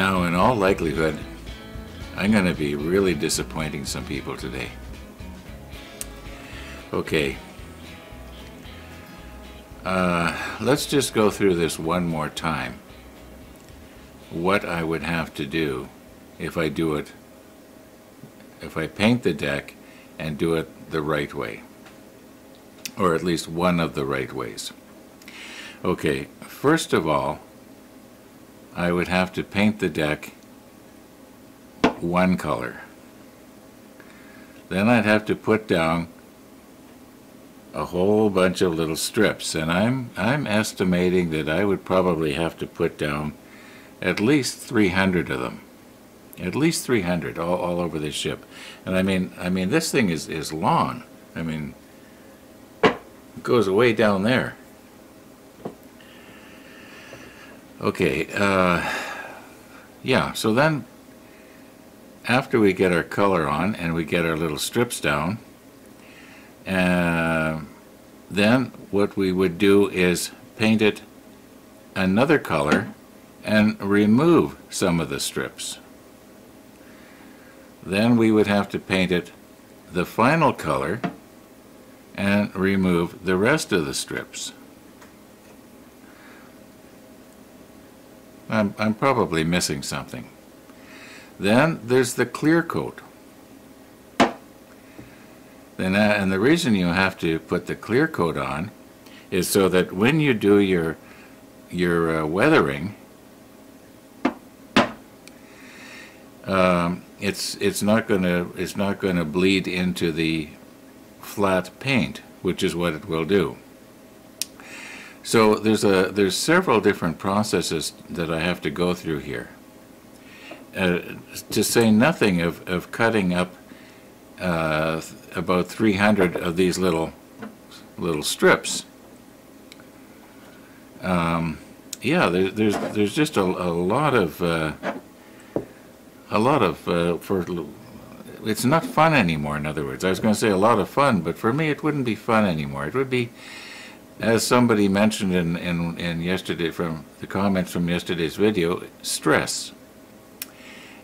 Now, in all likelihood, I'm going to be really disappointing some people today. Okay. Uh, let's just go through this one more time. What I would have to do if I do it, if I paint the deck and do it the right way. Or at least one of the right ways. Okay, first of all, I would have to paint the deck one color. Then I'd have to put down a whole bunch of little strips and I'm I'm estimating that I would probably have to put down at least 300 of them. At least 300 all, all over the ship. And I mean I mean this thing is is long I mean it goes way down there okay uh, yeah so then after we get our color on and we get our little strips down uh, then what we would do is paint it another color and remove some of the strips. Then we would have to paint it the final color and remove the rest of the strips. I'm, I'm probably missing something. Then there's the clear coat. Then, uh, and the reason you have to put the clear coat on is so that when you do your your uh, weathering, um, it's it's not gonna it's not gonna bleed into the flat paint, which is what it will do. So there's a there's several different processes that I have to go through here. Uh, to say nothing of, of cutting up uh, about 300 of these little little strips. Um, yeah, there, there's there's just a, a lot of uh, a lot of uh, for it's not fun anymore. In other words, I was going to say a lot of fun, but for me it wouldn't be fun anymore. It would be, as somebody mentioned in in, in yesterday from the comments from yesterday's video, stress.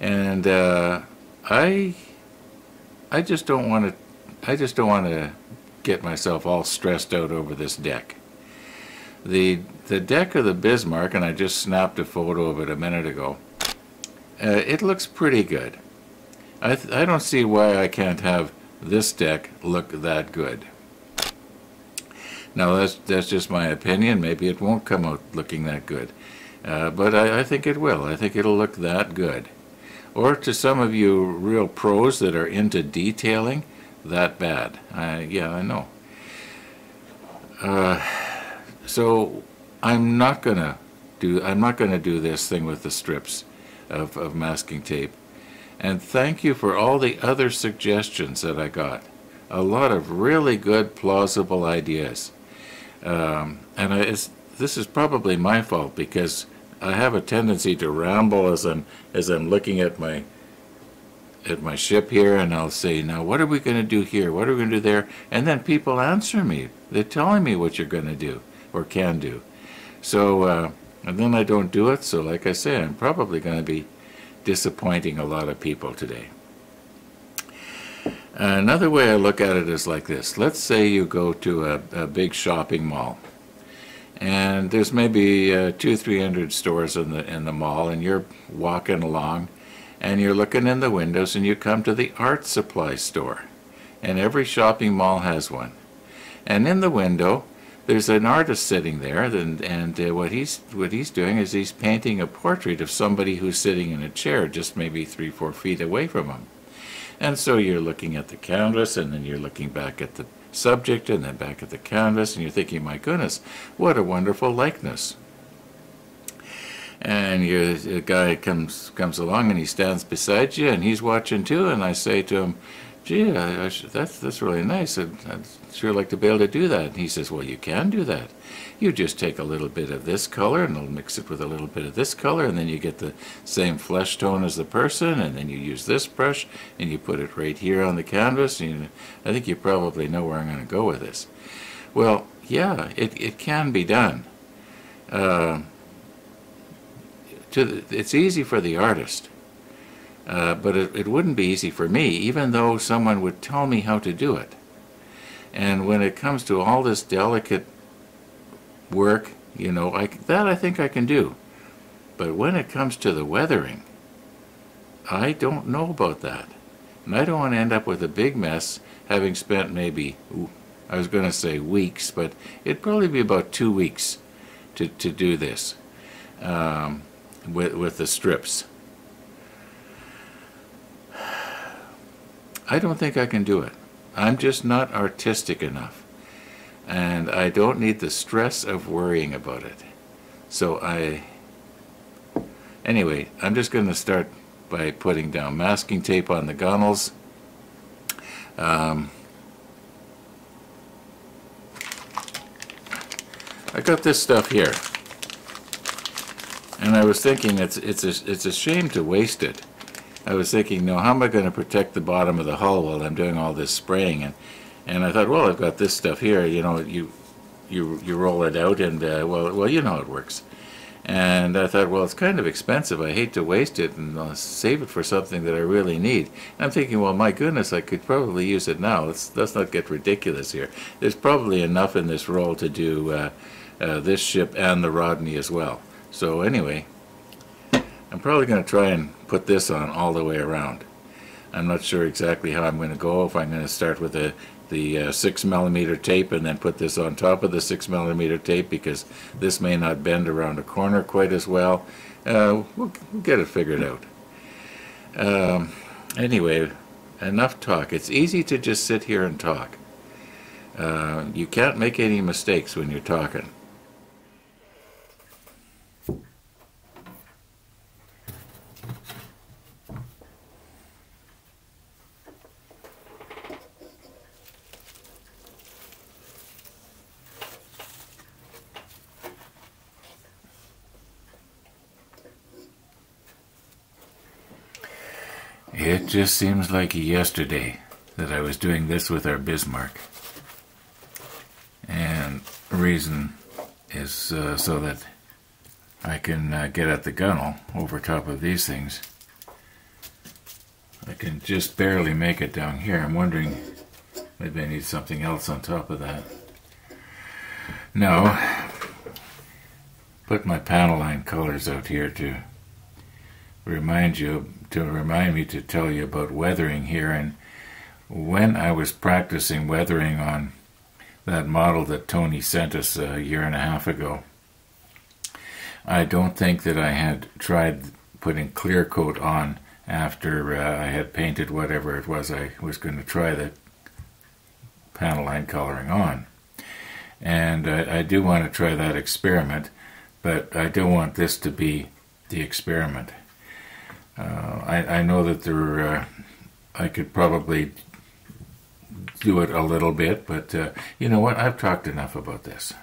And uh, I I just don't want to, I just don't want to get myself all stressed out over this deck. The, the deck of the Bismarck, and I just snapped a photo of it a minute ago, uh, it looks pretty good. I, I don't see why I can't have this deck look that good. Now that's that's just my opinion. Maybe it won't come out looking that good, uh, but I, I, think it will. I think it'll look that good or to some of you real pros that are into detailing, that bad. I, yeah, I know. Uh, so I'm not gonna do. I'm not gonna do this thing with the strips of, of masking tape. And thank you for all the other suggestions that I got. A lot of really good, plausible ideas. Um, and I, this is probably my fault because I have a tendency to ramble as I'm as I'm looking at my at my ship here and I'll say, now what are we going to do here? What are we going to do there? And then people answer me. They're telling me what you're going to do or can do. So, uh, and then I don't do it. So like I say, I'm probably going to be disappointing a lot of people today. Another way I look at it is like this. Let's say you go to a, a big shopping mall and there's maybe uh, two, three hundred stores in the in the mall, and you're walking along, and you're looking in the windows, and you come to the art supply store, and every shopping mall has one, and in the window there's an artist sitting there, and and uh, what he's what he's doing is he's painting a portrait of somebody who's sitting in a chair, just maybe three, four feet away from him, and so you're looking at the canvas, and then you're looking back at the subject and then back at the canvas and you're thinking, my goodness, what a wonderful likeness. And you, guy comes comes along and he stands beside you and he's watching too and I say to him, gee, I, I that's, that's really nice. I'd, I'd sure like to be able to do that. And he says, well, you can do that. You just take a little bit of this color and I'll mix it with a little bit of this color and then you get the same flesh tone as the person and then you use this brush and you put it right here on the canvas. And you, I think you probably know where I'm going to go with this. Well, yeah, it, it can be done. Uh, to the, it's easy for the artist, uh, but it, it wouldn't be easy for me, even though someone would tell me how to do it. And when it comes to all this delicate work, you know, I, that I think I can do. But when it comes to the weathering, I don't know about that. And I don't want to end up with a big mess having spent maybe, I was going to say weeks, but it'd probably be about two weeks to, to do this um, with, with the strips. I don't think I can do it. I'm just not artistic enough. And I don't need the stress of worrying about it. So I, anyway, I'm just going to start by putting down masking tape on the gunnels. Um, I got this stuff here. And I was thinking it's, it's, a, it's a shame to waste it. I was thinking, no, how am I going to protect the bottom of the hull while I'm doing all this spraying? And, and I thought, well, I've got this stuff here. You know, you you you roll it out, and uh, well, well, you know it works. And I thought, well, it's kind of expensive. I hate to waste it and uh, save it for something that I really need. And I'm thinking, well, my goodness, I could probably use it now. Let's let's not get ridiculous here. There's probably enough in this roll to do uh, uh, this ship and the Rodney as well. So anyway, I'm probably going to try and put this on all the way around. I'm not sure exactly how I'm going to go, if I'm going to start with the, the uh, 6 millimeter tape and then put this on top of the 6 millimeter tape because this may not bend around a corner quite as well. Uh, we'll, we'll, get it figured out. Um, anyway, enough talk. It's easy to just sit here and talk. Uh, you can't make any mistakes when you're talking. It just seems like yesterday that I was doing this with our Bismarck. And reason is uh, so that I can uh, get at the gunnel over top of these things. I can just barely make it down here. I'm wondering maybe I need something else on top of that. No. Put my panel line colors out here to remind you to remind me to tell you about weathering here. And when I was practicing weathering on that model that Tony sent us a year and a half ago, I don't think that I had tried putting clear coat on after uh, I had painted whatever it was I was going to try the panel line coloring on. And I, I do want to try that experiment, but I don't want this to be the experiment. Uh, I, I know that there, uh, I could probably do it a little bit, but uh, you know what? I've talked enough about this.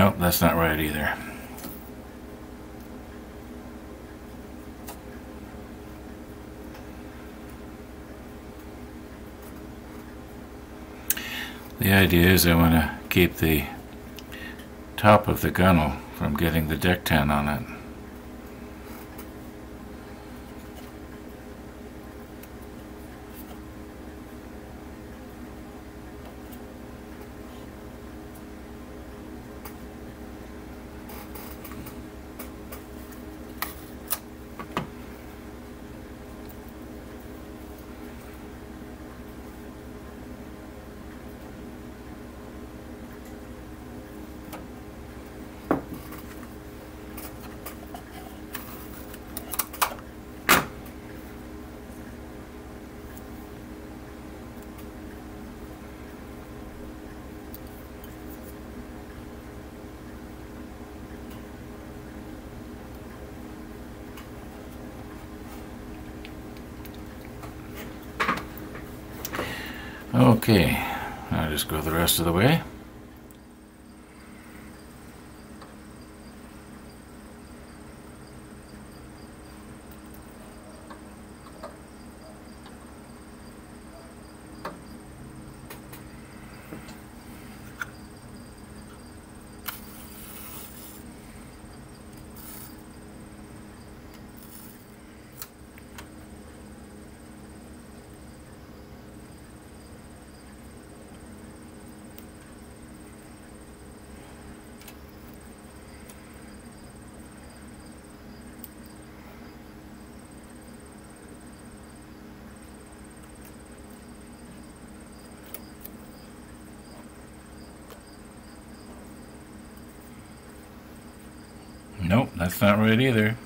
Nope, that's not right either. The idea is I want to keep the top of the gunnel from getting the deck tan on it. Okay, I'll just go the rest of the way. Nope, that's not right either.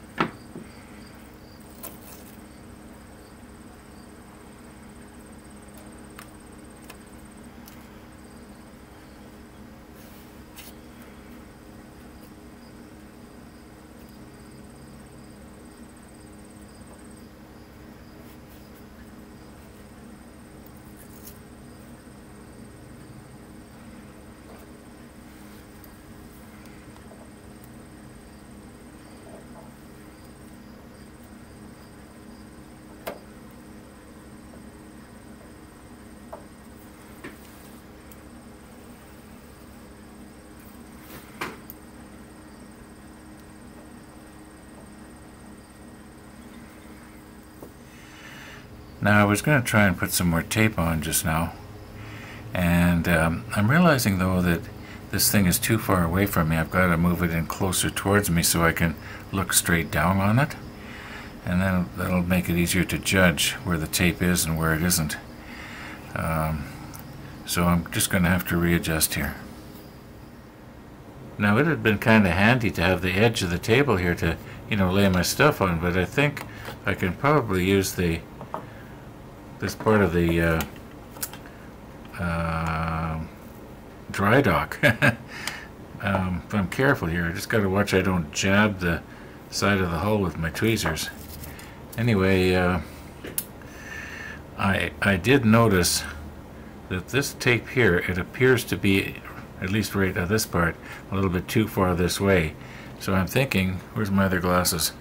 Now I was going to try and put some more tape on just now and um, I'm realizing though that this thing is too far away from me. I've got to move it in closer towards me so I can look straight down on it and then that'll make it easier to judge where the tape is and where it isn't. Um, so I'm just going to have to readjust here. Now it had been kind of handy to have the edge of the table here to, you know, lay my stuff on, but I think I can probably use the this part of the uh, uh, dry dock. um, if I'm careful here, I just got to watch I don't jab the side of the hull with my tweezers. Anyway, uh, I, I did notice that this tape here, it appears to be, at least right at this part, a little bit too far this way. So I'm thinking, where's my other glasses?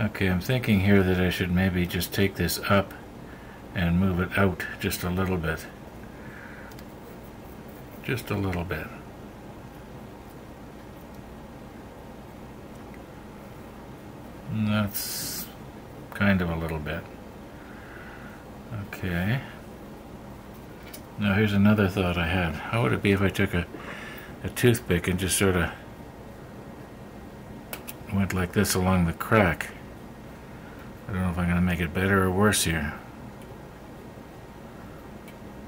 Okay, I'm thinking here that I should maybe just take this up and move it out just a little bit. Just a little bit. And that's kind of a little bit. Okay. Now here's another thought I had. How would it be if I took a, a toothpick and just sort of went like this along the crack? I don't know if I'm going to make it better or worse here.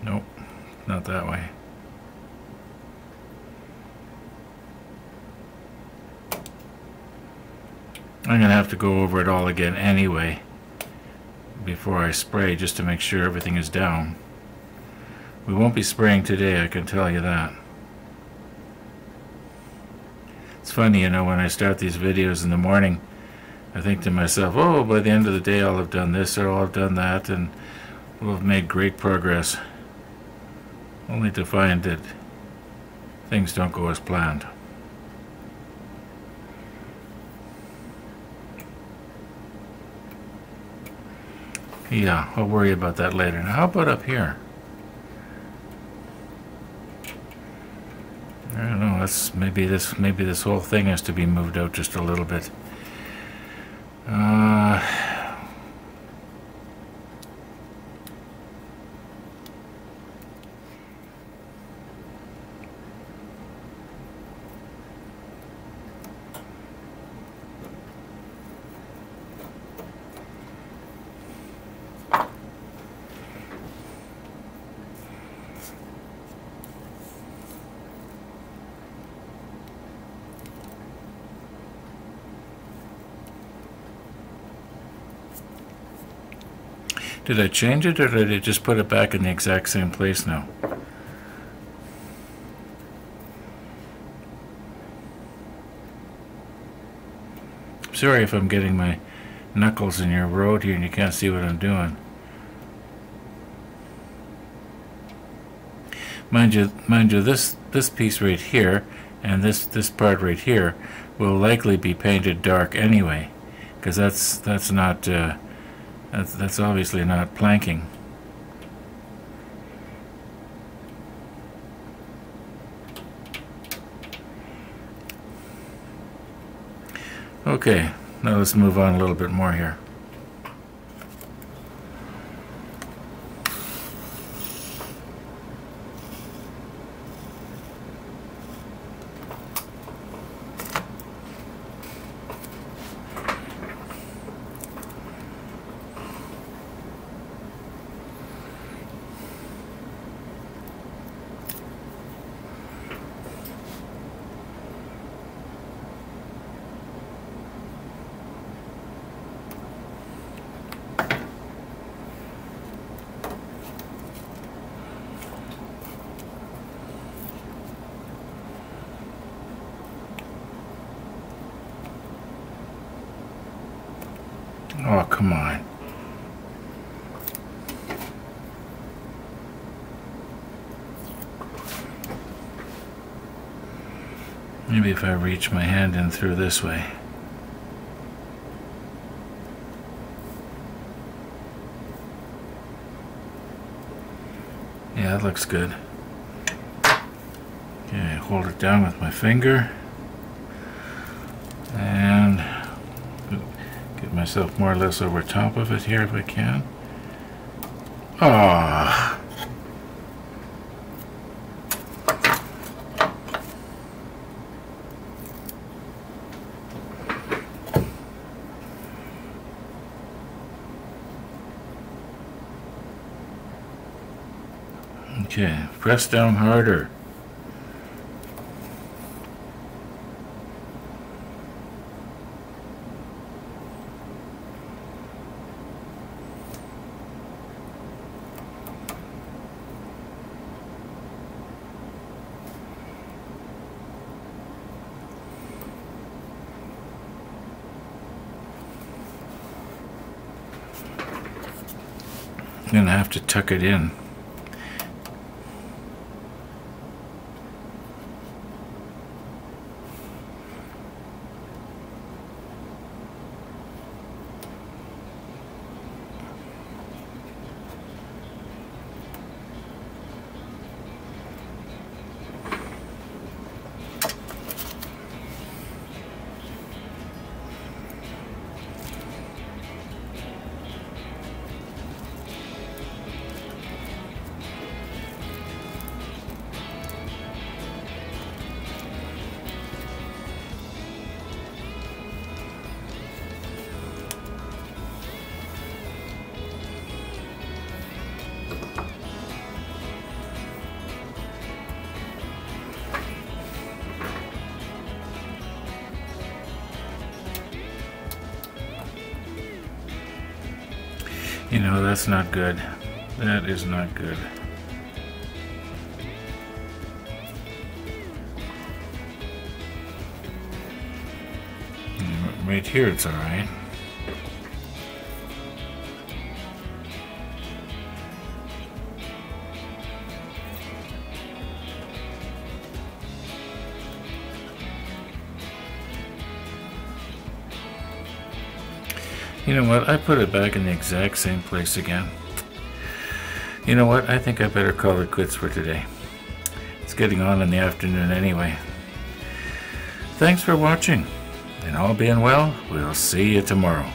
Nope, not that way. I'm going to have to go over it all again anyway before I spray just to make sure everything is down. We won't be spraying today, I can tell you that. It's funny, you know, when I start these videos in the morning, I think to myself, oh, by the end of the day I'll have done this or I'll have done that and we'll have made great progress. Only to find that things don't go as planned. Yeah, I'll worry about that later. Now, how about up here? I don't know. That's maybe this maybe this whole thing has to be moved out just a little bit. Uh, Did I change it or did I just put it back in the exact same place now? Sorry if I'm getting my knuckles in your road here and you can't see what I'm doing. Mind you, mind you, this this piece right here and this this part right here will likely be painted dark anyway, because that's that's not. Uh, that's, that's obviously not planking. Okay, now let's move on a little bit more here. Oh, come on. Maybe if I reach my hand in through this way. Yeah, that looks good. Okay, hold it down with my finger. And Get myself more or less over top of it here if I can. Ah. Okay, press down harder. To have to tuck it in. Know, that's not good. That is not good. Hmm, right here it's alright. You know what? I put it back in the exact same place again. You know what? I think I better call it quits for today. It's getting on in the afternoon anyway. Thanks for watching, and all being well, we'll see you tomorrow.